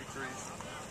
two trees.